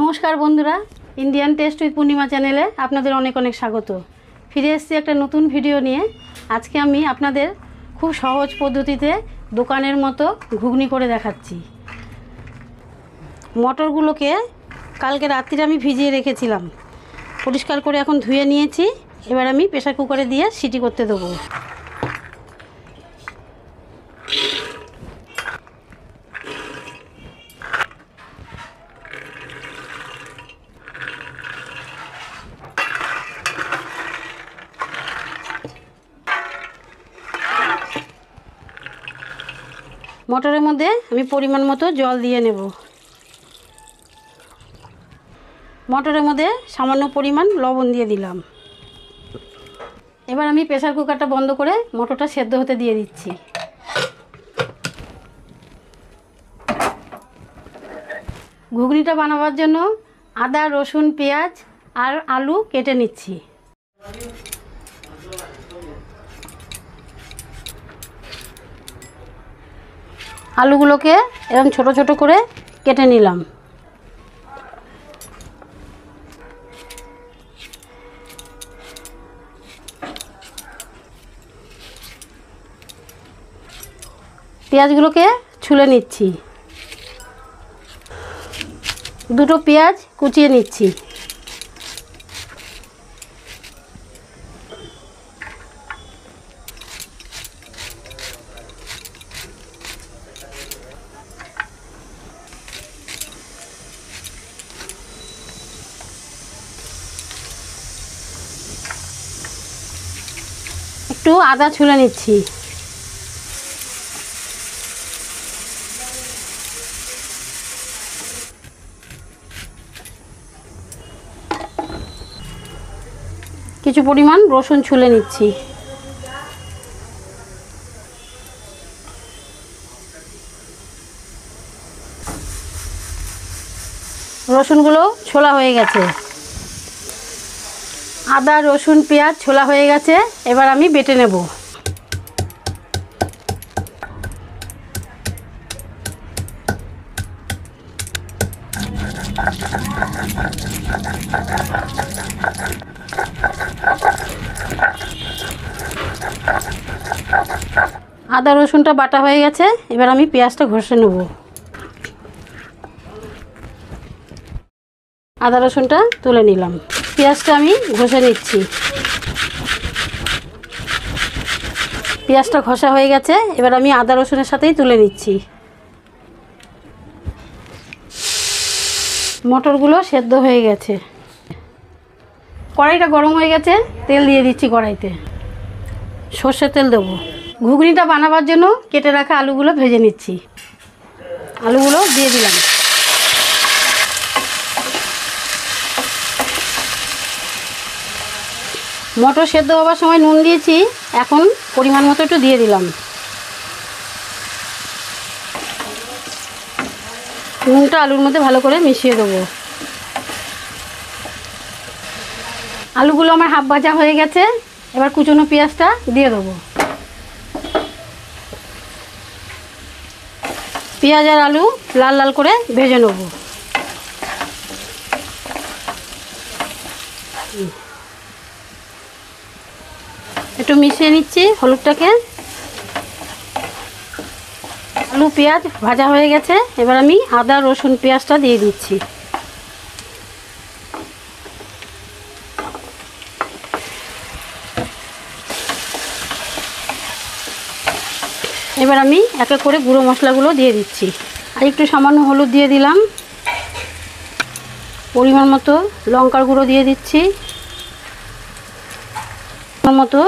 নমস্কার বন্ধুরা Indian test with পূর্ণিমা চ্যানেলে আপনাদের অনেক অনেক স্বাগত। ফিরে এসেছি একটা নতুন ভিডিও নিয়ে। আজকে আমি আপনাদের খুব সহজ পদ্ধতিতে দোকানের মতো ঘুগনি করে দেখাচ্ছি। মটরগুলোকে কালকে রাত্রিরে আমি ভিজিয়ে রেখেছিলাম। পরিষ্কার করে এখন ধুয়ে নিয়েছি। এবার আমি প্রেশার কুকারে দিয়ে সিটি করতে দেবো। মটরের মধ্যে আমি পরিমাণ মতো জল দিয়ে নেব। মটরের মধ্যে সামান্য পরিমাণ লবণ দিয়ে দিলাম। এবার আমি প্রেসার কুকারটা বন্ধ করে মটরটা সেদ্ধ হতে দিয়ে দিচ্ছি। ঘুগনিটা বানাবার জন্য আদা, রসুন, পেঁয়াজ আর আলু কেটে নিচ্ছি। আলুগুলোকে এরকম ছোট ছোট করে কেটে নিলাম। পেঁয়াজগুলোকে ছুলে নিচ্ছি। দুটো পেঁয়াজ কুচিয়ে নিচ্ছি। একটু আদা ছুলে নিচ্ছি। কিছু পরিমাণ রসুন ছুলে নিচ্ছি। রসুনগুলো ছোলা হয়ে গেছে। আদা, রসুন, পেঁয়াজ ছোলা হয়ে গেছে। এবার আমি বেটে নেব। আদা, রসুনটা বাটা হয়ে গেছে। এবার আমি পেঁয়াজটা ঘষে নেব। আদা রসুনটা তুলে নিলাম। পেঁয়াজটা আমি ঘষে নিচ্ছি। পেঁয়াজটা ঘষা হয়ে গেছে, এবার আমি আদা রসুনের সাথেই তুলে নিচ্ছি। মটরগুলো সেদ্ধ হয়ে গেছে। কড়াইটা গরম হয়ে গেছে, তেল দিয়ে দিচ্ছি কড়াইতে। সর্ষের তেল দেবো। ঘুগনিটা বানাবার জন্য কেটে রাখা আলুগুলো ভেজে নিচ্ছি। আলুগুলো দিয়ে দিলাম। মটর সেদ্ধ হওয়ার সময় নুন দিয়েছি, এখন পরিমাণ মতো একটু দিয়ে দিলাম। নুনটা আলুর মধ্যে ভালো করে মিশিয়ে দেবো। আলুগুলো আমার হাফ ভাজা হয়ে গেছে, এবার কুচনো পেঁয়াজটা দিয়ে দেবো। পেঁয়াজ আর আলু লাল লাল করে ভেজে নেব। একটু মিশিয়ে নিচ্ছি হলুদটাকে। আলু, পেঁয়াজ ভাজা হয়ে গেছে। এবার আমি আদা, রসুন, পেঁয়াজটা দিয়ে দিচ্ছি। এবার আমি এক এক করে গুঁড়ো মশলাগুলো দিয়ে দিচ্ছি। আর একটু সামান্য হলুদ দিয়ে দিলাম। পরিমাণ মতো লঙ্কার গুঁড়ো দিয়ে দিচ্ছি। মতো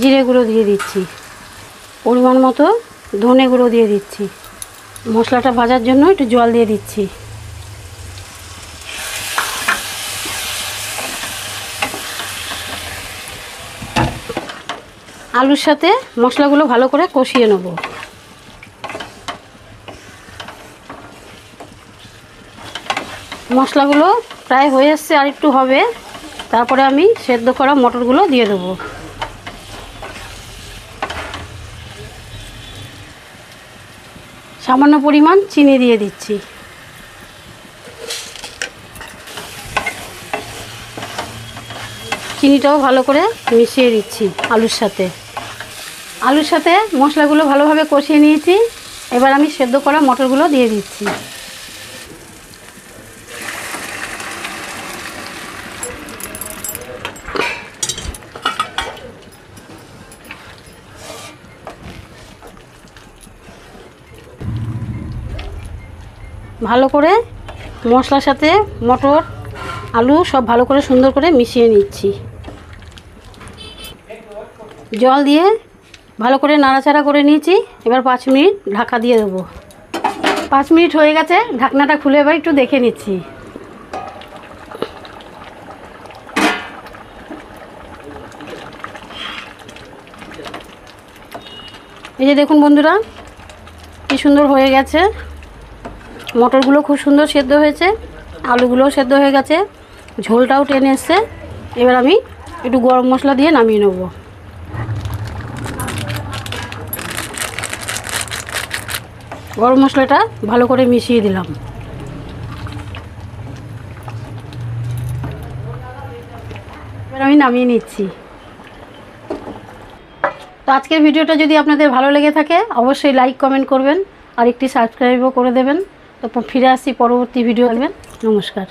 জিরে গুঁড়ো দিয়ে দিচ্ছি। পরিমাণ মতো ধনে গুঁড়ো দিয়ে দিচ্ছি। মশলাটা ভাজার জন্য একটু জল দিয়ে দিচ্ছি। আলুর সাথে মশলাগুলো ভালো করে কষিয়ে নেব। মশলাগুলো প্রায় হয়ে এসছে আর একটু হবে। তারপরে আমি সেদ্ধ করা মটরগুলো দিয়ে দেবো। সামান্য পরিমাণ চিনি দিয়ে দিচ্ছি। চিনিটাও ভালো করে মিশিয়ে দিচ্ছি আলুর সাথে। আলুর সাথে মশলাগুলো ভালোভাবে কষিয়ে নিয়েছি। এবার আমি সেদ্ধ করা মটরগুলো দিয়ে দিচ্ছি। ভালো করে মশলার সাথে মটর, আলু সব ভালো করে সুন্দর করে মিশিয়ে নিচ্ছি। জল দিয়ে ভালো করে নাড়াচাড়া করে নিয়েছি। এবার পাঁচ মিনিট ঢাকা দিয়ে দেবো। পাঁচ মিনিট হয়ে গেছে, ঢাকনাটা খুলে এবার একটু দেখে নিচ্ছি। এই যে দেখুন বন্ধুরা, কি সুন্দর হয়ে গেছে। মটরগুলো খুব সুন্দর সেদ্ধ হয়েছে, আলুগুলোও সেদ্ধ হয়ে গেছে, ঝোলটাও টেনে এসছে। এবার আমি একটু গরম মশলা দিয়ে নামিয়ে নেব। গরম মশলাটা ভালো করে মিশিয়ে দিলাম। এবার আমি নামিয়ে নিচ্ছি। তো আজকের ভিডিওটা যদি আপনাদের ভালো লেগে থাকে, অবশ্যই লাইক কমেন্ট করবেন আর একটি সাবস্ক্রাইবও করে দেবেন। তো ফিরে আসি পরবর্তী ভিডিও দেখবেন নমস্কার।